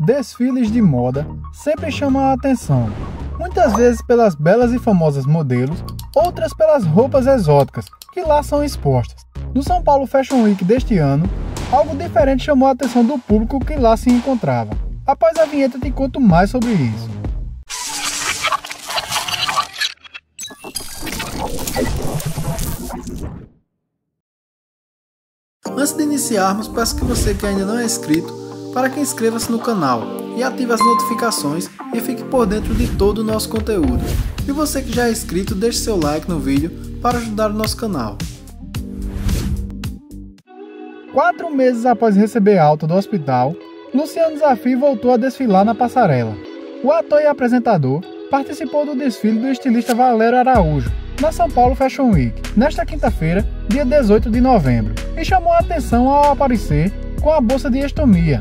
desfiles de moda sempre chamam a atenção, muitas vezes pelas belas e famosas modelos, outras pelas roupas exóticas que lá são expostas. No São Paulo Fashion Week deste ano, algo diferente chamou a atenção do público que lá se encontrava. Após a vinheta te conto mais sobre isso. Antes de iniciarmos, peço que você que ainda não é inscrito, para que inscreva-se no canal e ative as notificações e fique por dentro de todo o nosso conteúdo. E você que já é inscrito, deixe seu like no vídeo para ajudar o nosso canal. Quatro meses após receber alta do hospital, Luciano Zafi voltou a desfilar na passarela. O ator e apresentador participou do desfile do estilista Valério Araújo, na São Paulo Fashion Week, nesta quinta-feira, dia 18 de novembro, e chamou a atenção ao aparecer com a bolsa de estomia.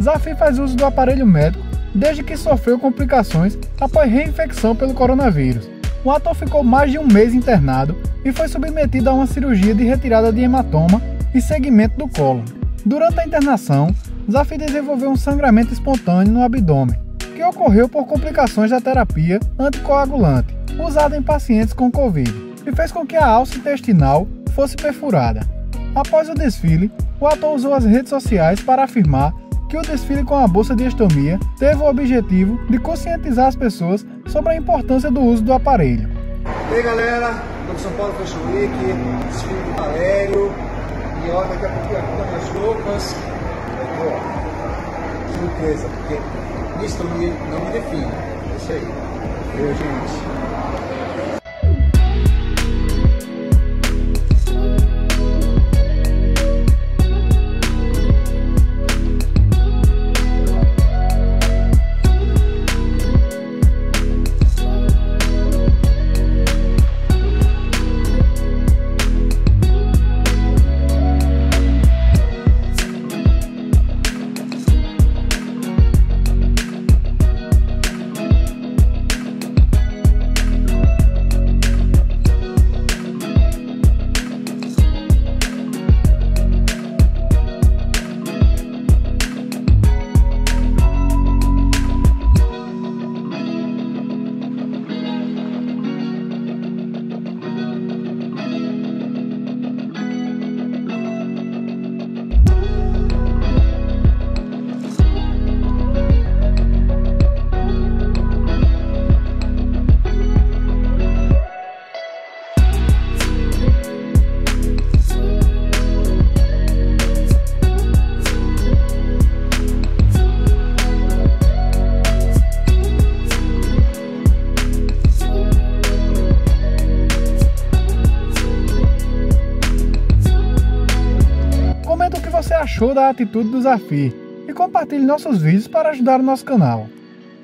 Zafi faz uso do aparelho médico desde que sofreu complicações após reinfecção pelo coronavírus. O ator ficou mais de um mês internado e foi submetido a uma cirurgia de retirada de hematoma e segmento do colo. Durante a internação, Zafi desenvolveu um sangramento espontâneo no abdômen, que ocorreu por complicações da terapia anticoagulante usada em pacientes com Covid e fez com que a alça intestinal fosse perfurada. Após o desfile, o ator usou as redes sociais para afirmar que o desfile com a bolsa de estomia teve o objetivo de conscientizar as pessoas sobre a importância do uso do aparelho. E aí galera, do São Paulo Fashion Week, desfile do Valério, e ó, daqui a pouquinho aqui nas roupas, ó, surpresa, porque estomia não me define, é isso aí, eu gente. Achou da atitude do Zafir e compartilhe nossos vídeos para ajudar o nosso canal.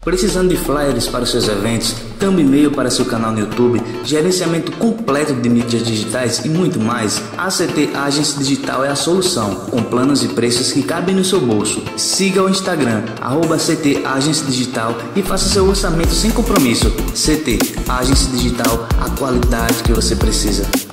Precisando de flyers para seus eventos, thumb e-mail para seu canal no YouTube, gerenciamento completo de mídias digitais e muito mais, a CT Agency Digital é a solução, com planos e preços que cabem no seu bolso. Siga o Instagram, arroba CT Agency Digital e faça seu orçamento sem compromisso. CT Agency Digital, a qualidade que você precisa.